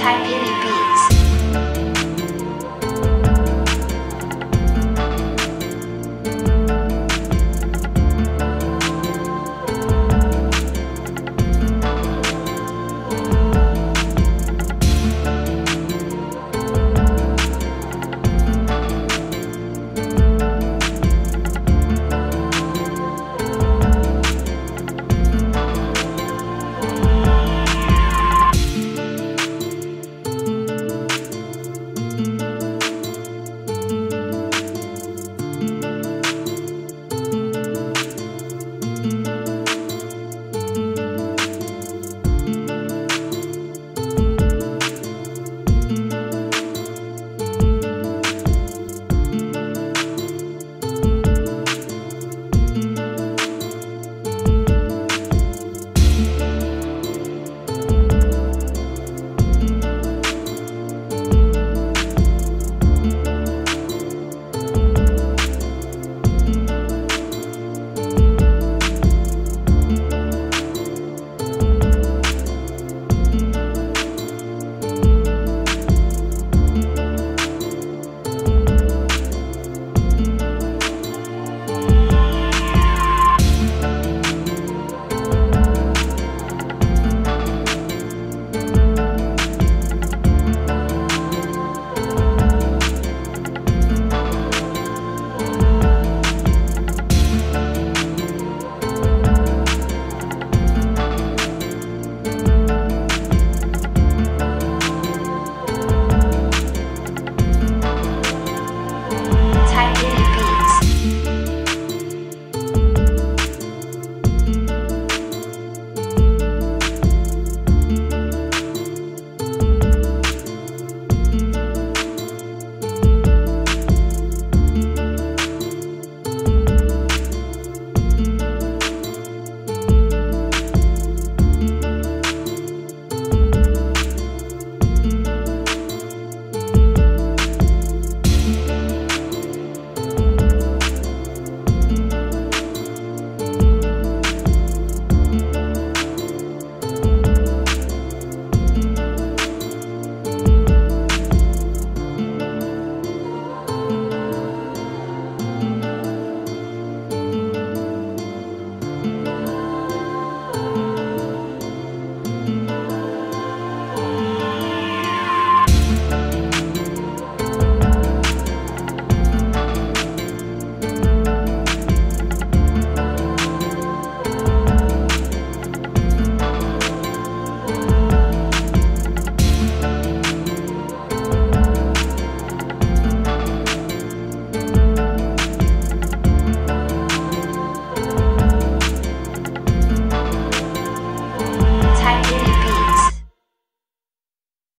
type any beats.